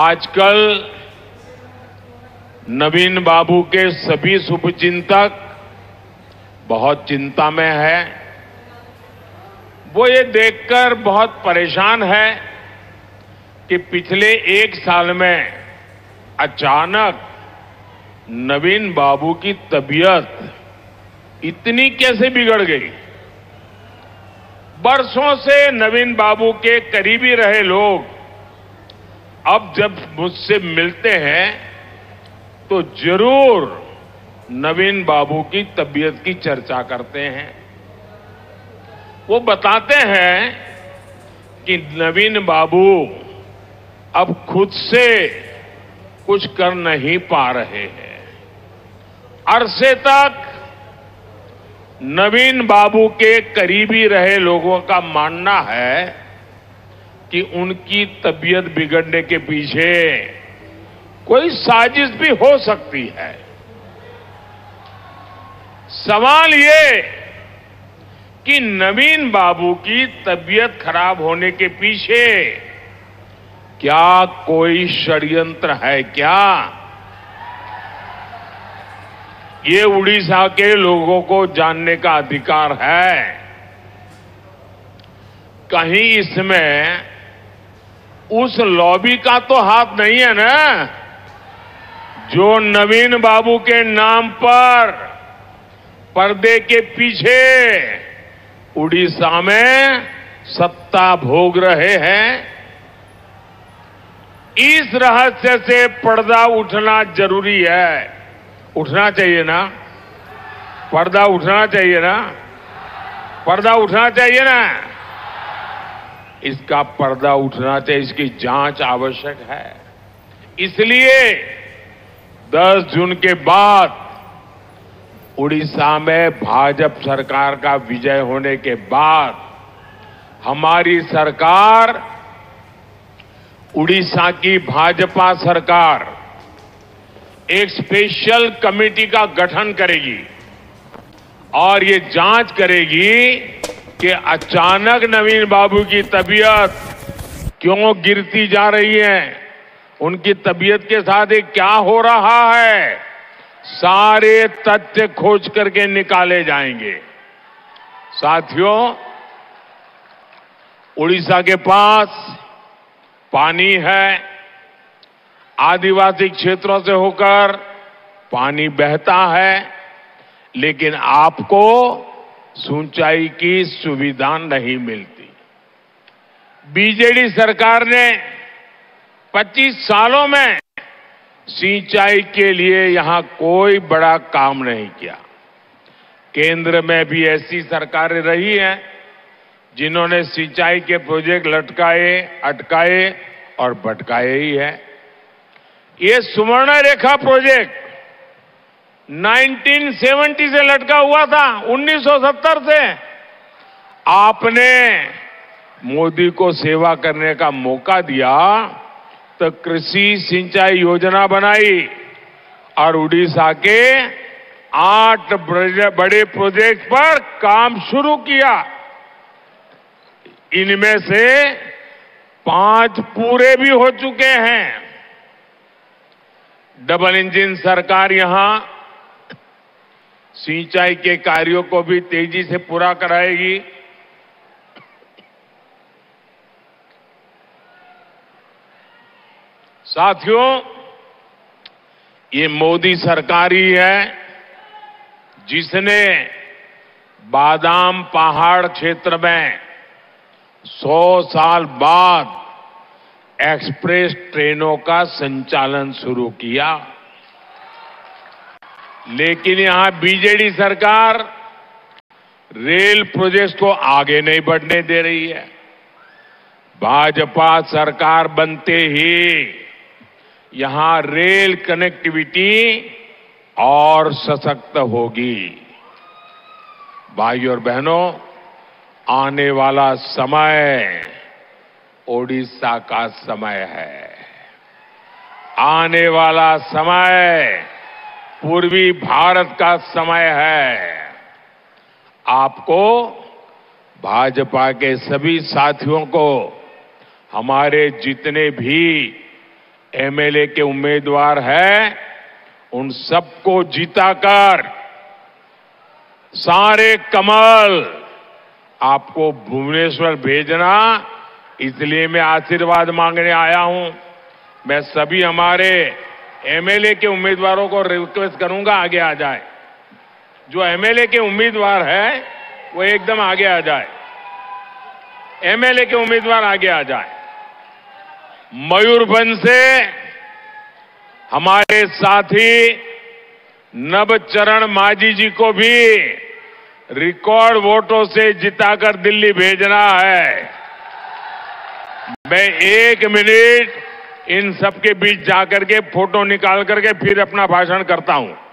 आजकल नवीन बाबू के सभी शुभचिंतक बहुत चिंता में है। वो ये देखकर बहुत परेशान है कि पिछले एक साल में अचानक नवीन बाबू की तबीयत इतनी कैसे बिगड़ गई। बरसों से नवीन बाबू के करीबी रहे लोग अब जब मुझसे मिलते हैं तो ज़रूर नवीन बाबू की तबीयत की चर्चा करते हैं। वो बताते हैं कि नवीन बाबू अब खुद से कुछ कर नहीं पा रहे हैं। अरसे तक नवीन बाबू के करीबी रहे लोगों का मानना है कि उनकी तबीयत बिगड़ने के पीछे कोई साजिश भी हो सकती है। सवाल ये कि नवीन बाबू की तबीयत खराब होने के पीछे क्या कोई षड्यंत्र है क्या? ये उड़ीसा के लोगों को जानने का अधिकार है। कहीं इसमें उस लॉबी का तो हाथ नहीं है ना? जो नवीन बाबू के नाम पर पर्दे के पीछे उड़ीसा में सत्ता भोग रहे हैं, इस रहस्य से पर्दा उठना ज़रूरी है। उठना चाहिए ना? पर्दा उठना चाहिए ना? पर्दा उठना चाहिए ना? इसका पर्दा उठना चाहिए इसकी जाँच आवश्यक है। इसलिए 10 जून के बाद उड़ीसा में भाजपा सरकार का विजय होने के बाद हमारी सरकार, उड़ीसा की भाजपा सरकार, एक स्पेशल कमेटी का गठन करेगी और ये जाँच करेगी कि अचानक नवीन बाबू की तबीयत क्यों गिरती जा रही है? उनकी तबीयत के साथ ये क्या हो रहा है? सारे तथ्य खोज करके निकाले जाएँगे। साथियों, उड़ीसा के पास पानी है। आदिवासी क्षेत्रों से होकर पानी बहता है। लेकिन आपको सिंचाई की सुविधा नहीं मिलती। बीजेडी सरकार ने 25 सालों में सिंचाई के लिए यहाँ कोई बड़ा काम नहीं किया। केंद्र में भी ऐसी सरकारें रही हैं, जिन्होंने सिंचाई के प्रोजेक्ट लटकाए, अटकाए और भटकाए ही है। ये सुवर्ण रेखा प्रोजेक्ट 1970 से लटका हुआ था 1970 से आपने मोदी को सेवा करने का मौका दिया तो कृषि सिंचाई योजना बनाई और उड़ीसा के आठ बड़े प्रोजेक्ट पर काम शुरू किया। इनमें से पाँच पूरे भी हो चुके हैं। डबल इंजन सरकार यहाँ सिंचाई के कार्यों को भी तेज़ी से पूरा कराएगी। साथियों, ये मोदी सरकार ही है जिसने बादाम पहाड़ क्षेत्र में 100 साल बाद एक्सप्रेस ट्रेनों का संचालन शुरू किया। लेकिन यहाँ बीजेडी सरकार रेल प्रोजेक्ट को आगे नहीं बढ़ने दे रही है। भाजपा सरकार बनते ही यहाँ रेल कनेक्टिविटी और सशक्त होगी। भाई और बहनों, आने वाला समय ओडिशा का समय है। आने वाला समय पूर्वी भारत का समय है। आपको, भाजपा के सभी साथियों को, हमारे जितने भी एमएलए के उम्मीदवार हैं, उन सबको जीताकर सारे कमल आपको भुवनेश्वर भेजना, इसलिए मैं आशीर्वाद मांगने आया हूँ। मैं सभी हमारे एमएलए के उम्मीदवारों को रिक्वेस्ट करूँगा, आगे आ जाए। जो एमएलए के उम्मीदवार है, वो एकदम आगे आ जाए। एमएलए के उम्मीदवार आगे आ जाए। मयूरभंज से हमारे साथी नवचरण माझी जी को भी रिकॉर्ड वोटों से जिताकर दिल्ली भेजना है। मैं एक मिनट इन सबके बीच जाकर के फ़ोटो निकाल करके फिर अपना भाषण करता हूँ।